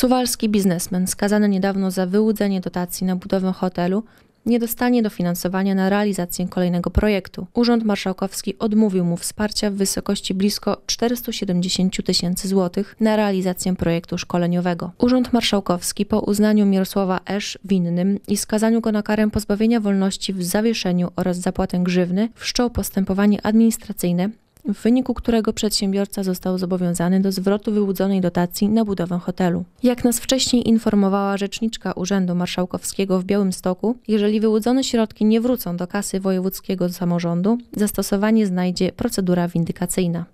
Suwalski biznesmen skazany niedawno za wyłudzenie dotacji na budowę hotelu nie dostanie dofinansowania na realizację kolejnego projektu. Urząd Marszałkowski odmówił mu wsparcia w wysokości blisko 470 tysięcy złotych na realizację projektu szkoleniowego. Urząd Marszałkowski po uznaniu Mirosława Esz winnym i skazaniu go na karę pozbawienia wolności w zawieszeniu oraz zapłatę grzywny wszczął postępowanie administracyjne w wyniku którego przedsiębiorca został zobowiązany do zwrotu wyłudzonej dotacji na budowę hotelu. Jak nas wcześniej informowała rzeczniczka Urzędu Marszałkowskiego w Białymstoku, jeżeli wyłudzone środki nie wrócą do kasy wojewódzkiego samorządu, zastosowanie znajdzie procedura windykacyjna.